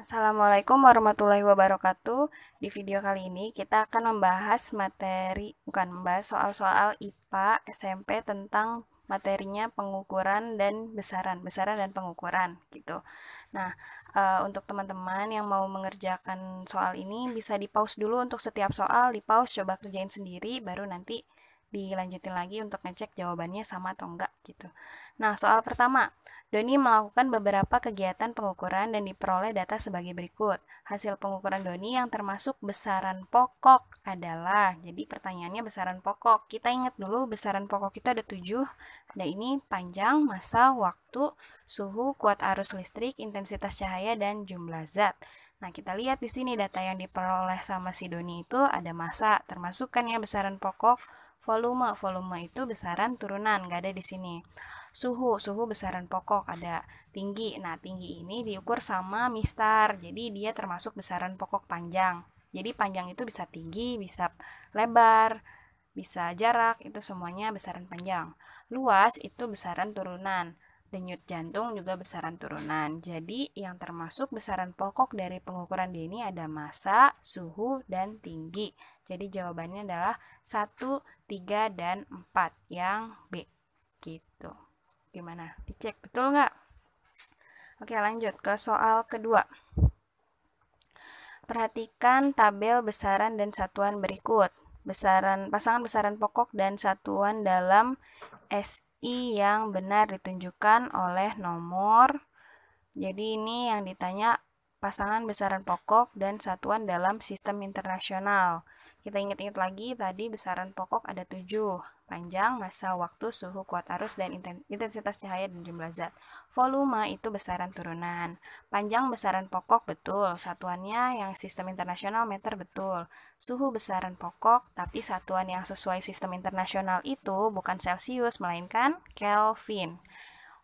Assalamualaikum warahmatullahi wabarakatuh. Di video kali ini kita akan membahas materi, bukan membahas soal-soal IPA SMP tentang materinya pengukuran dan besaran, besaran dan pengukuran gitu. Nah, e, untuk teman-teman yang mau mengerjakan soal ini bisa di pause dulu untuk setiap soal, di pause coba kerjain sendiri baru nanti dilanjutin lagi untuk ngecek jawabannya sama atau enggak gitu. Nah, soal pertama, Doni melakukan beberapa kegiatan pengukuran dan diperoleh data sebagai berikut. Hasil pengukuran Doni yang termasuk besaran pokok adalah, jadi pertanyaannya besaran pokok. Kita ingat dulu besaran pokok kita ada tujuh, ada ini panjang, masa, waktu, suhu, kuat arus listrik, intensitas cahaya, dan jumlah zat. Nah, kita lihat di sini data yang diperoleh sama si Doni itu ada masa, termasuk kan ya besaran pokok, volume, volume itu besaran turunan, nggak ada di sini. Suhu, suhu besaran pokok ada tinggi. Nah, tinggi ini diukur sama mistar. Jadi dia termasuk besaran pokok panjang. Jadi panjang itu bisa tinggi, bisa lebar, bisa jarak, itu semuanya besaran panjang. Luas itu besaran turunan. Denyut jantung juga besaran turunan. Jadi yang termasuk besaran pokok dari pengukuran D ini ada massa, suhu, dan tinggi. Jadi jawabannya adalah 1, 3, dan 4 yang B. Gitu. Gimana? Dicek betul nggak? Oke lanjut ke soal kedua. Perhatikan tabel besaran dan satuan berikut. Besaran pasangan besaran pokok dan satuan dalam SI yang benar ditunjukkan oleh nomor. Jadi ini yang ditanya pasangan besaran pokok dan satuan dalam sistem internasional. Kita ingat-ingat lagi tadi besaran pokok ada 7. Panjang, masa, waktu, suhu, kuat arus, dan intensitas cahaya dan jumlah zat. Volume itu besaran turunan. Panjang besaran pokok betul, satuannya yang sistem internasional meter betul. Suhu besaran pokok, tapi satuan yang sesuai sistem internasional itu bukan Celsius, melainkan Kelvin.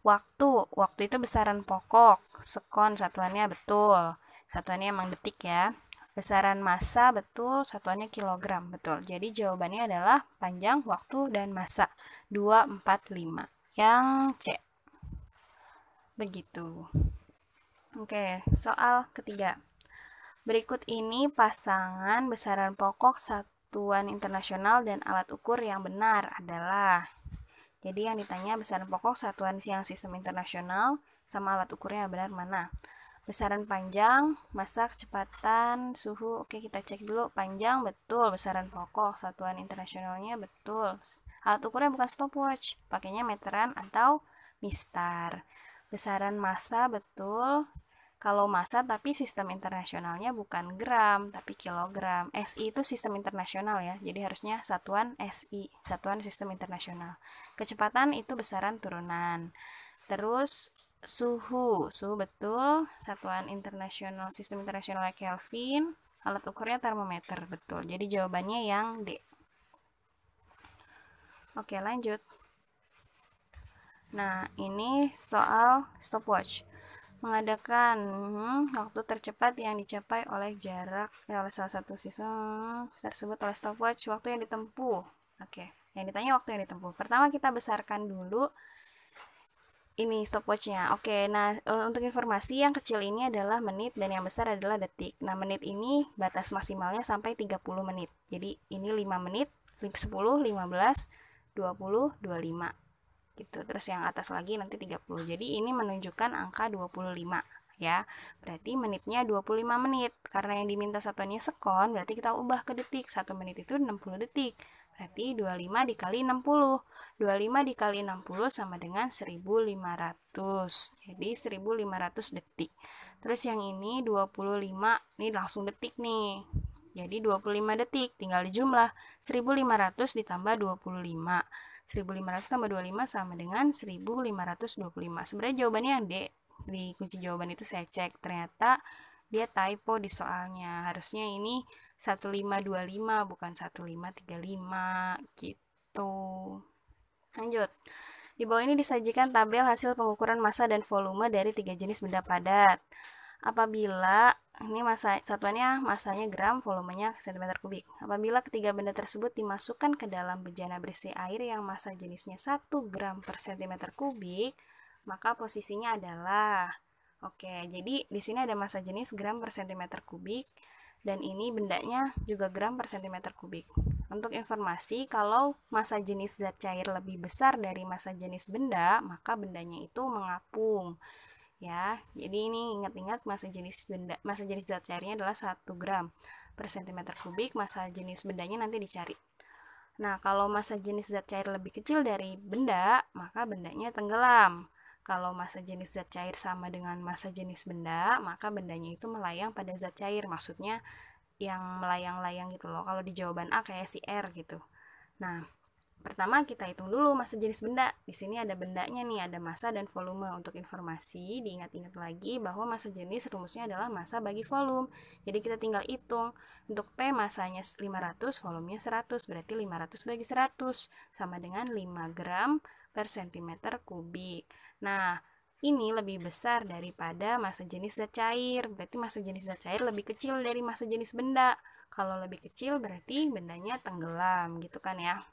Waktu, waktu itu besaran pokok, sekon satuannya betul. Satuannya emang detik ya. Besaran massa betul, satuannya kilogram betul. Jadi jawabannya adalah panjang, waktu, dan massa. 2, 4, 5. Yang C. Begitu. Oke, soal ketiga. Berikut ini pasangan besaran pokok satuan internasional dan alat ukur yang benar adalah jadi yang ditanya besaran pokok satuan yang sistem internasional sama alat ukurnya benar mana? Besaran panjang, masa kecepatan, suhu. Oke, kita cek dulu. Panjang betul, besaran pokok, satuan internasionalnya betul. Alat ukurnya bukan stopwatch, pakainya meteran atau mistar. Besaran massa betul. Kalau massa tapi sistem internasionalnya bukan gram, tapi kilogram. SI itu sistem internasional ya, jadi harusnya satuan SI, satuan sistem internasional. Kecepatan itu besaran turunan. Terus suhu suhu betul satuan internasional sistem internasional Kelvin alat ukurnya termometer betul. Jadi jawabannya yang D. Oke lanjut. Nah ini soal stopwatch. Mengadakan hmm, waktu tercepat yang dicapai oleh jarak ya oleh salah satu siswa tersebut oleh stopwatch waktu yang ditempuh. Oke yang ditanya waktu yang ditempuh. Pertama kita besarkan dulu ini stopwatchnya. Oke, nah e, untuk informasi yang kecil ini adalah menit dan yang besar adalah detik. Nah, menit ini batas maksimalnya sampai 30 menit. Jadi ini 5 menit, 10, 15, 20, 25. Gitu. Terus yang atas lagi nanti 30. Jadi ini menunjukkan angka 25 ya. Berarti menitnya 25 menit. Karena yang diminta satuannya sekon, berarti kita ubah ke detik. 1 menit itu 60 detik. Berarti 25 dikali 60. 25 dikali 60 sama dengan 1500. Jadi 1500 detik. Terus yang ini 25, ini langsung detik nih. Jadi 25 detik, tinggal dijumlah. 1500 ditambah 25. 1500 tambah 25 sama dengan 1525. Sebenarnya jawabannya D. Di kunci jawaban itu saya cek. Ternyata dia typo di soalnya. Harusnya ini 1525 bukan 1535 gitu. Lanjut. Di bawah ini disajikan tabel hasil pengukuran massa dan volume dari tiga jenis benda padat. Apabila ini masa satuannya masanya gram, volumenya cm kubik. Apabila ketiga benda tersebut dimasukkan ke dalam bejana berisi air yang massa jenisnya 1 gram per cm kubik, maka posisinya adalah Oke, jadi di sini ada massa jenis gram per cm kubik dan ini bendanya juga gram per cm kubik. Untuk informasi, kalau massa jenis zat cair lebih besar dari massa jenis benda, maka bendanya itu mengapung. Ya, jadi ini ingat-ingat massa jenis benda, massa jenis zat cairnya adalah 1 gram per cm kubik, massa jenis bendanya nanti dicari. Nah, kalau massa jenis zat cair lebih kecil dari benda, maka bendanya tenggelam. Kalau massa jenis zat cair sama dengan massa jenis benda, maka bendanya itu melayang pada zat cair. Maksudnya yang melayang-layang gitu loh. Kalau di jawaban A kayak si R gitu. Nah, pertama kita hitung dulu massa jenis benda. Di sini ada bendanya nih, ada massa dan volume. Untuk informasi, diingat-ingat lagi bahwa massa jenis rumusnya adalah massa bagi volume. Jadi kita tinggal hitung. Untuk P massanya 500, volumenya 100. Berarti 500 bagi 100 sama dengan 5 gram per cm kubik. Nah, ini lebih besar daripada massa jenis zat cair. Berarti massa jenis zat cair lebih kecil dari massa jenis benda. Kalau lebih kecil berarti bendanya tenggelam gitu kan ya.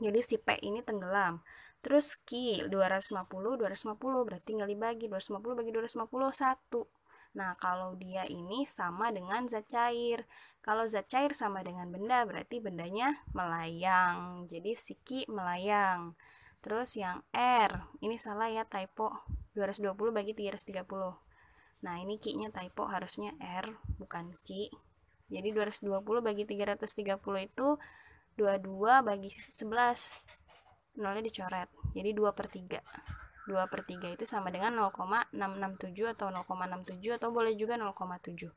Jadi si P ini tenggelam. Terus Q 250 250 berarti tinggal dibagi 250 bagi 250 1. Nah, kalau dia ini sama dengan zat cair. Kalau zat cair sama dengan benda berarti bendanya melayang. Jadi si Q melayang. Terus yang R, ini salah ya typo. 220 bagi 330. Nah, ini Q-nya typo harusnya R, bukan Q. Jadi 220 bagi 330 itu 22 bagi 11. Nolnya dicoret. Jadi 2 per 3. 2 per 3 itu sama dengan 0,667 atau 0,67 atau boleh juga 0,7.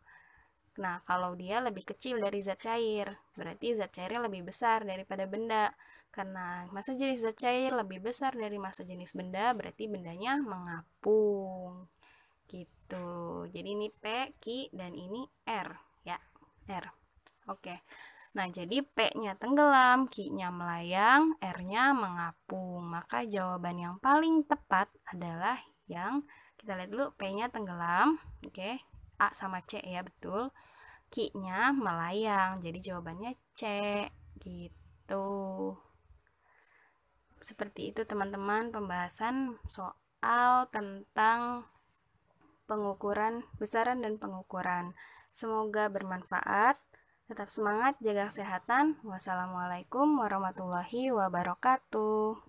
Nah, kalau dia lebih kecil dari zat cair, berarti zat cairnya lebih besar daripada benda. Karena massa jenis zat cair lebih besar dari massa jenis benda, berarti bendanya mengapung. Gitu. Jadi ini P, Q, dan ini R. Ya, R. Oke. Nah, jadi P-nya tenggelam, Q-nya melayang, R-nya mengapung. Maka jawaban yang paling tepat adalah yang kita lihat dulu P-nya tenggelam, oke. A sama C ya, betul. Q-nya melayang. Jadi jawabannya C gitu. Seperti itu teman-teman pembahasan soal tentang pengukuran besaran dan pengukuran. Semoga bermanfaat. Tetap semangat, jaga kesehatan. Wassalamualaikum warahmatullahi wabarakatuh.